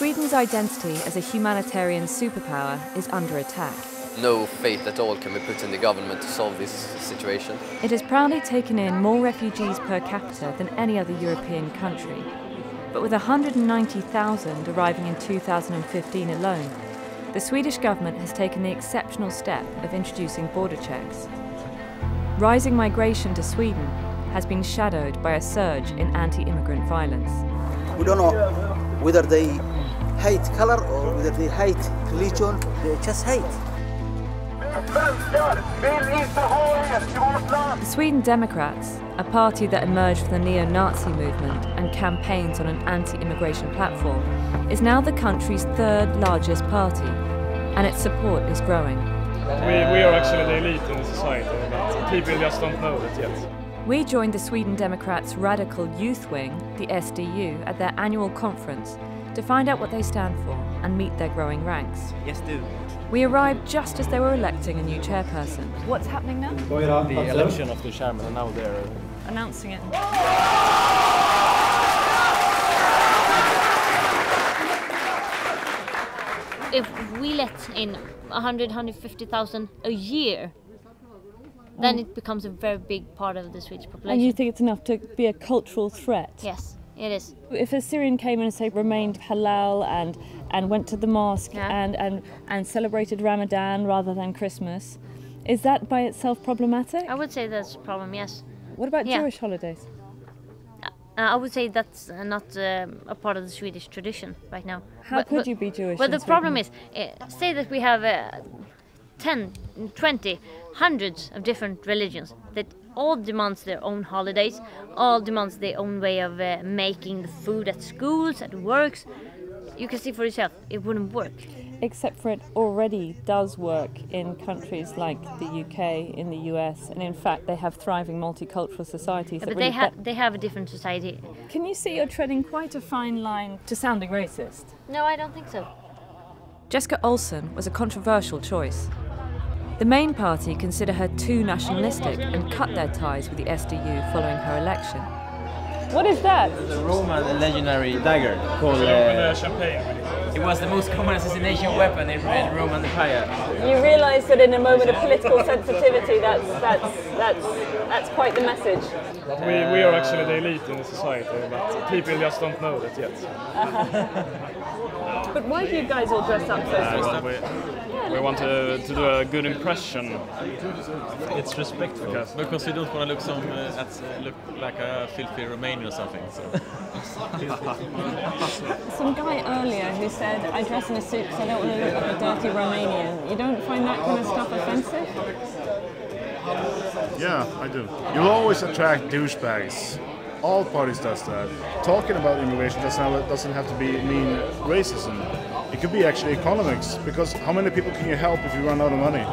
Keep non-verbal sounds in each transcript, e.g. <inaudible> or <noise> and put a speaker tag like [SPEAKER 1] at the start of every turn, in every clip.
[SPEAKER 1] Sweden's identity as a humanitarian superpower is under attack.
[SPEAKER 2] No faith at all can be put in the government to solve this situation.
[SPEAKER 1] It has proudly taken in more refugees per capita than any other European country. But with 190,000 arriving in 2015 alone, the Swedish government has taken the exceptional step of introducing border checks. Rising migration to Sweden has been shadowed by a surge in anti immigrant violence.
[SPEAKER 3] We don't know whether they hate color or whether they hate religion, they just hate.
[SPEAKER 1] The Sweden Democrats, a party that emerged from the neo Nazi movement and campaigns on an anti immigration platform, is now the country's third largest party, and its support is growing.
[SPEAKER 4] We, we are actually the elite in the society, but people just don't know it yet.
[SPEAKER 1] We joined the Sweden Democrats' radical youth wing, the SDU, at their annual conference to find out what they stand for and meet their growing ranks.
[SPEAKER 3] Yes, do.
[SPEAKER 1] We arrived just as they were electing a new chairperson. What's happening now?
[SPEAKER 4] The election of the chairman, and now they're
[SPEAKER 1] Announcing it.
[SPEAKER 5] if we let in 100 150,000 a year then it becomes a very big part of the Swedish population.
[SPEAKER 1] And you think it's enough to be a cultural threat?
[SPEAKER 5] yes, it is.
[SPEAKER 1] If a Syrian came and say remained halal and and went to the mosque
[SPEAKER 5] Yeah.
[SPEAKER 1] and, and and celebrated Ramadan rather than Christmas, is that by itself problematic?
[SPEAKER 5] I would say that's a problem. Yes,
[SPEAKER 1] What about
[SPEAKER 5] yeah.
[SPEAKER 1] Jewish holidays?
[SPEAKER 5] uh, I would say that's uh, not um, a part of the Swedish tradition right now.
[SPEAKER 1] How
[SPEAKER 5] But-
[SPEAKER 1] could
[SPEAKER 5] but-
[SPEAKER 1] you be Jewish?
[SPEAKER 5] But
[SPEAKER 1] in
[SPEAKER 5] the problem is, uh, say that we have uh, 10, 20, hundreds of different religions that all demands their own holidays, all demands their own way of uh, making the food at schools, at works. You can see for yourself, it wouldn't work.
[SPEAKER 1] except for it already does work in countries like the UK, in the US, and in fact they have thriving multicultural societies.
[SPEAKER 5] but
[SPEAKER 1] that
[SPEAKER 5] they have they have a different society.
[SPEAKER 1] Can you see you're treading quite a fine line to sounding racist?
[SPEAKER 5] No, I don't think so.
[SPEAKER 1] Jessica Ohlson was a controversial choice. The main party consider her too nationalistic and cut their ties with the SDU following her election. What is that?
[SPEAKER 6] The Roman legendary dagger called.
[SPEAKER 4] uh,
[SPEAKER 6] Uh,
[SPEAKER 4] champagne.
[SPEAKER 6] it was the most common assassination weapon in in Roman Empire.
[SPEAKER 1] You realise that in a moment of political sensitivity, that's that's that's that's quite the message.
[SPEAKER 4] We, we are actually the elite in the society, but people just don't know that yet. <laughs>
[SPEAKER 1] But why do you guys all dress up so
[SPEAKER 4] Uh, we, we want to, to do a good impression.
[SPEAKER 7] It's respectful
[SPEAKER 4] Because-
[SPEAKER 7] because you don't want to look some uh, at, look like a filthy Romanian or something. So. <laughs>
[SPEAKER 1] Some guy earlier who said, I dress in a suit because I don't want to look like a dirty Romanian. You don't find that kind of stuff offensive?
[SPEAKER 8] Yeah, I do. You'll always attract douchebags. All parties does that. Talking about immigration doesn't have, doesn't have to be mean racism. It could be actually economics, because how many people can you help if you run out of money?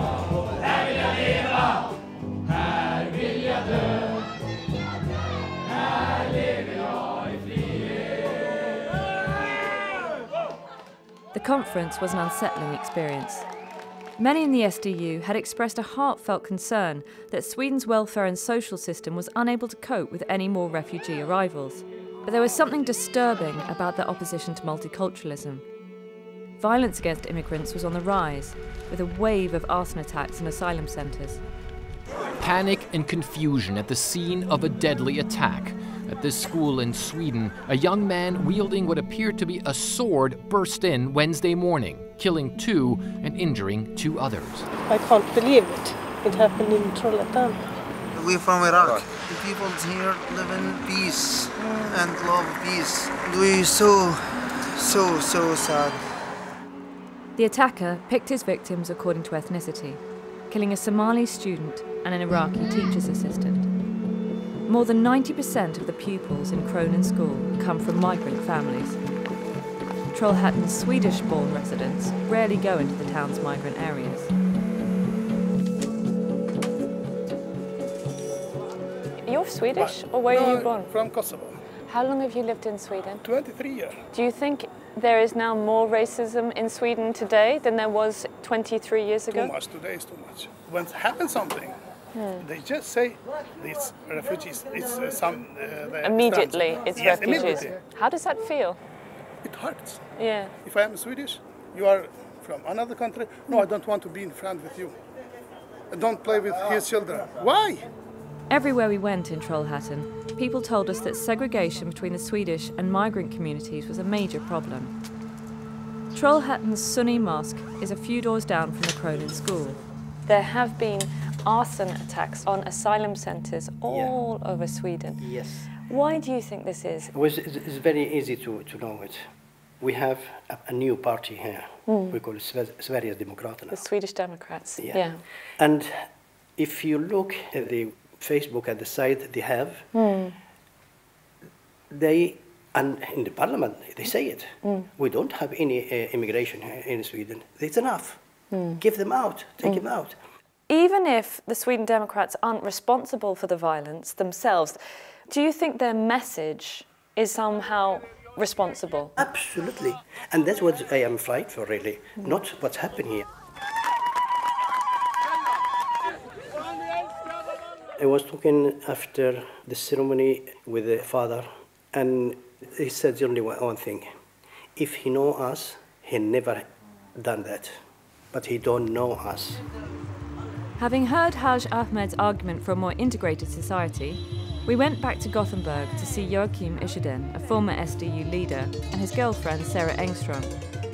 [SPEAKER 1] The conference was an unsettling experience. Many in the SDU had expressed a heartfelt concern that Sweden's welfare and social system was unable to cope with any more refugee arrivals. But there was something disturbing about their opposition to multiculturalism. Violence against immigrants was on the rise, with a wave of arson attacks in asylum centres.
[SPEAKER 9] Panic and confusion at the scene of a deadly attack. At this school in Sweden, a young man wielding what appeared to be a sword burst in Wednesday morning, killing two and injuring two others.
[SPEAKER 10] I can't believe it. It happened in Trollhättan.
[SPEAKER 3] We're from Iraq. The people here live in peace and love peace. We're so, so, so sad.
[SPEAKER 1] The attacker picked his victims according to ethnicity, killing a Somali student and an Iraqi teacher's assistant. More than 90% of the pupils in Kronan School come from migrant families. Trollhättan's Swedish born residents rarely go into the town's migrant areas.
[SPEAKER 11] You're Swedish, or where are you born?
[SPEAKER 10] From Kosovo.
[SPEAKER 11] How long have you lived in Sweden?
[SPEAKER 10] 23 years.
[SPEAKER 11] Do you think there is now more racism in Sweden today than there was 23 years ago?
[SPEAKER 10] Too
[SPEAKER 11] ago?
[SPEAKER 10] much today is too much. When happens something, they just say it's refugees. It's uh, some. Uh,
[SPEAKER 11] Immediately,
[SPEAKER 10] strands.
[SPEAKER 11] it's
[SPEAKER 10] yes,
[SPEAKER 11] refugees.
[SPEAKER 10] Immediately.
[SPEAKER 11] How does that feel?
[SPEAKER 10] it hurts.
[SPEAKER 1] Yeah.
[SPEAKER 10] If I am Swedish, you are from another country. No, I don't want to be in friend with you. Don't play with his children. Why?
[SPEAKER 12] Everywhere we went in Trollhättan, people told us that segregation between the Swedish and migrant communities was a major problem. Trollhättan's Sunni Mosque is a few doors down from the Kronan School.
[SPEAKER 1] There have been arson attacks on asylum centres all over Sweden.
[SPEAKER 13] Yes.
[SPEAKER 1] Why do you think this is?
[SPEAKER 13] It was, it's it's very easy to, to know it. We have a, a new party here.
[SPEAKER 1] Mm.
[SPEAKER 13] We call it Sve- Sverigedemokraterna.
[SPEAKER 1] The Swedish Democrats.
[SPEAKER 13] Yeah. And if you look at the Facebook and the site they have,
[SPEAKER 1] Mm.
[SPEAKER 13] they, and in the parliament, they say it.
[SPEAKER 1] Mm.
[SPEAKER 13] We don't have any uh, immigration in Sweden. It's enough.
[SPEAKER 1] Mm.
[SPEAKER 13] Give them out. Take
[SPEAKER 1] Mm.
[SPEAKER 13] them out.
[SPEAKER 1] Even if the Sweden Democrats aren't responsible for the violence themselves, do you think their message is somehow responsible?
[SPEAKER 13] Absolutely. And that's what I am afraid for, really. Not what's happening here. I was talking after the ceremony with the father, and he said only one one thing. If he know us, he never done that. But he don't know us.
[SPEAKER 12] Having heard Haj Ahmed's argument for a more integrated society, we went back to Gothenburg to see Joachim Ishiden, a former SDU leader, and his girlfriend Sarah Engström,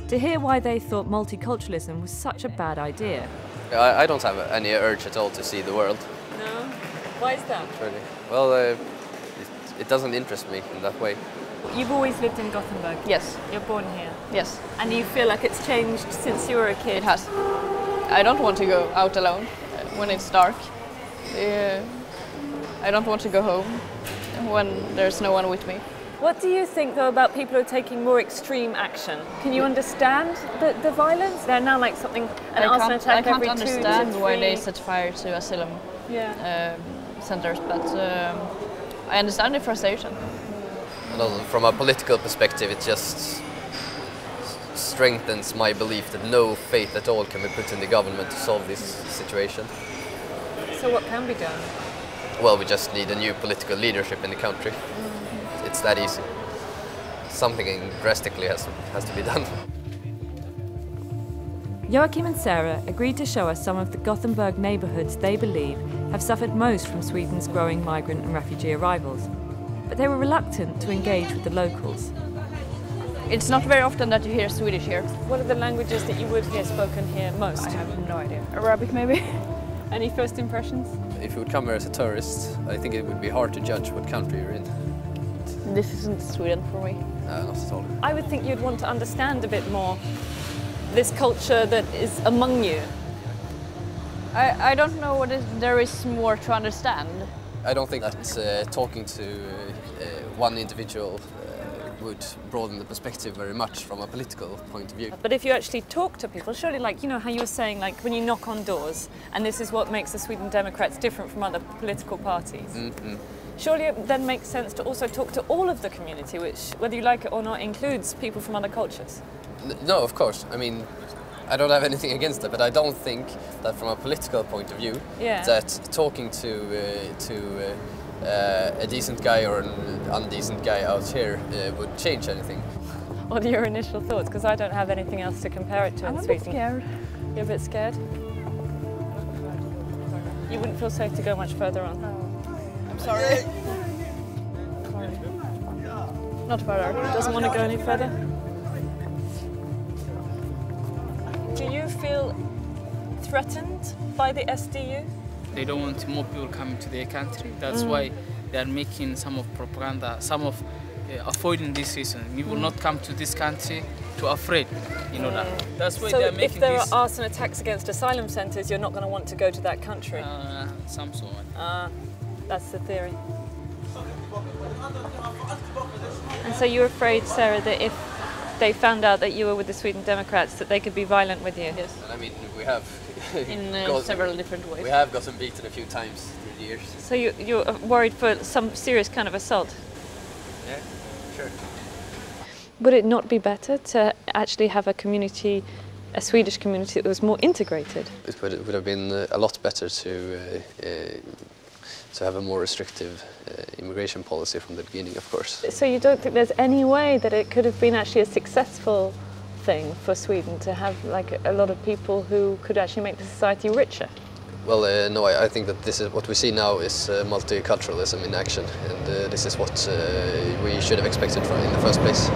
[SPEAKER 12] to hear why they thought multiculturalism was such a bad idea.
[SPEAKER 2] I, I don't have any urge at all to see the world,
[SPEAKER 1] No? Why is that?
[SPEAKER 2] really. Well, uh, it, it doesn't interest me in that way.
[SPEAKER 1] You've always lived in Gothenburg?
[SPEAKER 14] Yes.
[SPEAKER 1] You're born here?
[SPEAKER 14] Yes.
[SPEAKER 1] And you feel like it's changed since you were a kid?
[SPEAKER 14] It has. I don't want to go out alone when it's dark. Uh, I don't want to go home when there's no one with me.
[SPEAKER 1] What do you think, though, about people who are taking more extreme action? Can you understand the, the violence? They're now like something, an
[SPEAKER 14] I
[SPEAKER 1] arson
[SPEAKER 14] can't,
[SPEAKER 1] attack
[SPEAKER 14] I can't
[SPEAKER 1] every
[SPEAKER 14] understand
[SPEAKER 1] two to
[SPEAKER 14] why they set fire to asylum
[SPEAKER 1] Yeah.
[SPEAKER 14] um, centers, but um, I understand the frustration.
[SPEAKER 2] And also from a political perspective, it just strengthens my belief that no faith at all can be put in the government to solve this situation.
[SPEAKER 1] So what can be done?
[SPEAKER 2] Well, we just need a new political leadership in the country. It's that easy. Something drastically has, has to be done.
[SPEAKER 12] Joachim and Sarah agreed to show us some of the Gothenburg neighbourhoods they believe have suffered most from Sweden's growing migrant and refugee arrivals. But they were reluctant to engage with the locals.
[SPEAKER 14] It's not very often that you hear Swedish here.
[SPEAKER 1] What are the languages that you would hear spoken here most?
[SPEAKER 14] I have no idea. Arabic, maybe? <laughs>
[SPEAKER 1] Any first impressions?
[SPEAKER 2] If you would come here as a tourist, I think it would be hard to judge what country you're in.
[SPEAKER 14] This isn't Sweden for me.
[SPEAKER 2] Uh, not at all.
[SPEAKER 1] I would think you'd want to understand a bit more this culture that is among you.
[SPEAKER 14] I, I don't know what is, there is more to understand.
[SPEAKER 2] I don't think that uh, talking to uh, uh, one individual uh, would broaden the perspective very much from a political point of view.
[SPEAKER 1] But if you actually talk to people, surely, like, you know, how you were saying, like, when you knock on doors, and this is what makes the Sweden Democrats different from other political parties,
[SPEAKER 2] Mm-hmm.
[SPEAKER 1] surely it then makes sense to also talk to all of the community, which, whether you like it or not, includes people from other cultures.
[SPEAKER 2] No, of course. I mean, I don't have anything against it, but I don't think that from a political point of view,
[SPEAKER 1] Yeah.
[SPEAKER 2] that talking to uh, to uh, uh, a decent guy or an undecent guy out here uh, would change anything.
[SPEAKER 1] What are your initial thoughts? Because I don't have anything else to compare it to
[SPEAKER 14] I'm
[SPEAKER 1] in
[SPEAKER 14] a bit
[SPEAKER 1] Sweden.
[SPEAKER 14] scared.
[SPEAKER 1] You're a bit scared? You wouldn't feel safe to go much further on?
[SPEAKER 14] I'm sorry. <laughs> Not further.
[SPEAKER 1] Doesn't want to go any further? Feel threatened by the SDU?
[SPEAKER 15] They don't want more people coming to their country. That's
[SPEAKER 1] Mm.
[SPEAKER 15] why they are making some of propaganda, some of uh, avoiding this reason. You will not come to this country to afraid. You know that. That's why
[SPEAKER 1] so
[SPEAKER 15] they are making if
[SPEAKER 1] there
[SPEAKER 15] this.
[SPEAKER 1] are arson attacks against asylum centres, you're not going to want to go to that country?
[SPEAKER 15] Uh, some sort.
[SPEAKER 1] Ah, that's the theory. And so you're afraid, Sarah, that if they found out that you were with the Sweden Democrats, that they could be violent with you?
[SPEAKER 14] Yes.
[SPEAKER 2] And I mean, we have <laughs>
[SPEAKER 14] In uh,
[SPEAKER 2] got-
[SPEAKER 14] several different ways.
[SPEAKER 2] We have gotten beaten a few times through the years.
[SPEAKER 1] So you, you're worried for some serious kind of assault?
[SPEAKER 2] Yeah, sure.
[SPEAKER 1] Would it not be better to actually have a community, a Swedish community that was more integrated?
[SPEAKER 2] It would, it would have been uh, a lot better to uh, uh, to have a more restrictive uh, immigration policy from the beginning, of course.
[SPEAKER 1] So you don't think there's any way that it could have been actually a successful thing for Sweden to have like a lot of people who could actually make the society richer?
[SPEAKER 2] Well, uh, no, I, I, think that this is what we see now is uh, multiculturalism in action, and uh, this is what uh, we should have expected from in the first place.